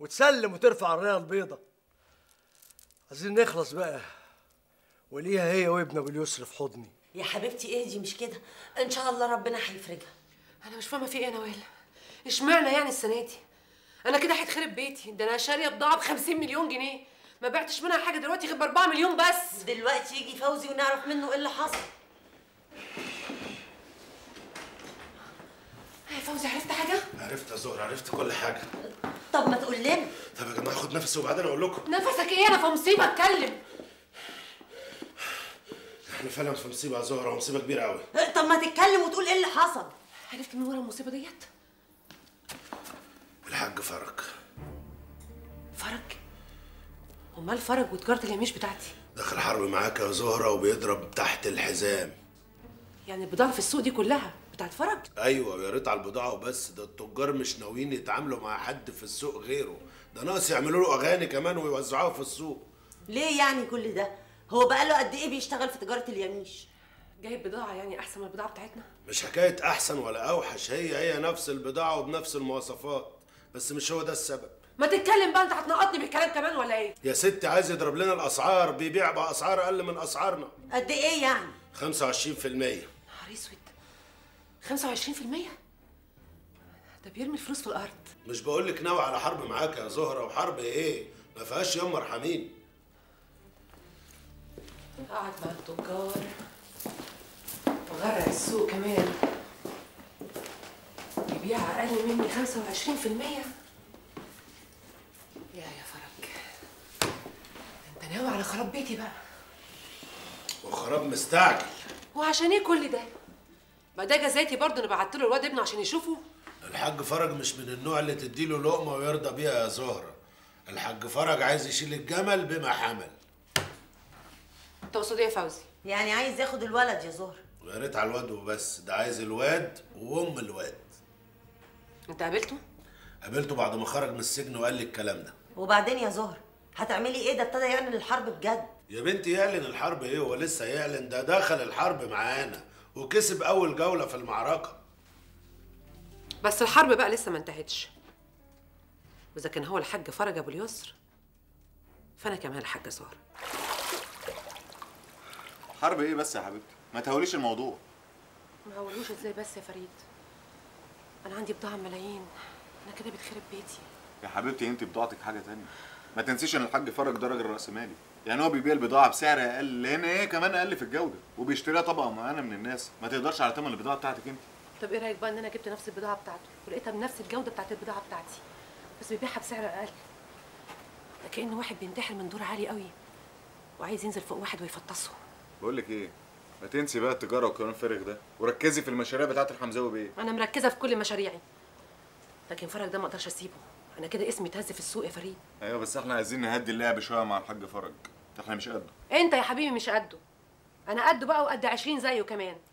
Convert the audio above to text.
وتسلم وترفع الرايه البيضة عايزين نخلص بقى. وليها هي وابن ابو اليسر في حضني. يا حبيبتي اهدي مش كده؟ ان شاء الله ربنا هيفرجها. أنا مش فاهمة في إيه يا نوال اشمعنى يعني السنة دي؟ أنا كده هيتخرب بيتي. ده أنا شارية بضاعة ب 50 مليون جنيه. ما بعتش منها حاجة دلوقتي غير ب 4 مليون بس. دلوقتي يجي فوزي ونعرف منه إيه اللي حصل. يا فوزي عرفت حاجة؟ عرفت يا زهر عرفت كل حاجة. طب ما تقول لنا. طب يا جماعة خد نفسي وبعدين أقول لكم. نفسك إيه؟ أنا في مصيبة أتكلم. إحنا فعلا في مصيبة يا زهرة ومصيبة كبيرة قوي طب ما تتكلم وتقول إيه اللي حصل. عرفت من ورا المصيبة ديت؟ الحاج فرج. فرج؟ أمال فرج وتجارة اليميش بتاعتي. دخل حرب معاك يا زهرة وبيضرب تحت الحزام. يعني البضاعه في السوق دي كلها. بتاعت فرج أيوه يا ريت على البضاعة وبس. ده التجار مش ناويين يتعاملوا مع حد في السوق غيره. ده ناقص يعملوا له أغاني كمان ويوزعوها في السوق. ليه يعني كل ده؟ هو بقاله قد إيه بيشتغل في تجارة اليميش؟ جايب بضاعة يعني أحسن من البضاعة بتاعتنا؟ مش حكاية أحسن ولا أوحش هي هي نفس البضاعة وبنفس المواصفات. بس مش هو ده السبب. ما تتكلم بقى أنت هتنقطني بالكلام كمان ولا إيه؟ يا ستي عايز يضرب لنا الأسعار بيبيع بأسعار أقل من أسعارنا. قد إيه يعني؟ 25% نهار أسود. 25% ده بيرمي الفلوس في الأرض. مش بقول لك ناوي على حرب معاك يا زهرة وحرب إيه؟ ما فيهاش يوم مرحمين. قعد مع التجار وغرق السوق كمان. يبيع أقل مني 25% يا يا فرج أنت ناوي على خراب بيتي بقى. وخراب مستعجل. وعشان إيه كل ده؟ ما ده جزاتي برضه أنا بعت له الواد ابنه عشان يشوفه. الحاج فرج مش من النوع اللي تديله لقمة ويرضى بيها يا زهرة. الحاج فرج عايز يشيل الجمل بما حمل. تقصد إيه يا فوزي؟ يعني عايز ياخد الولد يا زهر ويا ريت على الواد وبس ده عايز الواد وأم الواد. أنت قابلته؟ قابلته بعد ما خرج من السجن وقال لي الكلام ده. وبعدين يا زهر هتعملي إيه؟ ده ابتدى يعلن الحرب بجد. يا بنتي يعلن الحرب إيه؟ هو لسه يعلن؟ ده دخل الحرب معانا. وكسب أول جولة في المعركة. بس الحرب بقى لسه ما انتهتش. وإذا كان هو الحاج فرج أبو اليسر فأنا كمان الحاجة زهره حرب إيه بس يا حبيبتي؟ ما تهوليش الموضوع. ما هقولوش إزاي بس يا فريد؟ أنا عندي بضاعة ملايين. أنا كده بتخرب بيتي. يا حبيبتي انت بضاعتك حاجة تانية. ما تنسيش إن الحاج فرج ده راجل راسمالي يعني هو بيبيع البضاعة بسعر أقل لأن إيه كمان أقل في الجودة وبيشتريها طبقة معينة من الناس. ما تقدرش على ثمن البضاعة بتاعتك أنت. طب إيه رأيك بقى إن أنا جبت نفس البضاعة بتاعته ولقيتها بنفس الجودة بتاعت البضاعة بتاعتي بس بيبيعها بسعر أقل؟ ده كأن واحد بينتحر من دور عالي قوي وعايز ينزل فوق واحد ويفطسه. بقول لك إيه ما تنسي بقى التجارة والكلام الفارغ ده وركزي في المشاريع بتاعت الحمزاوي بيه أنا مركزة في كل مشاريعي لكن فرج ده ما أقدرش أسيبه. أنا كده اسمي اتهز في السوق يا فريد. أيوه بس إحنا عايزين نهدي اللعب شوية مع الحاج فرج. إحنا مش قده. أنت يا حبيبي مش قده. أنا قده بقى وقد 20 زيه كمان.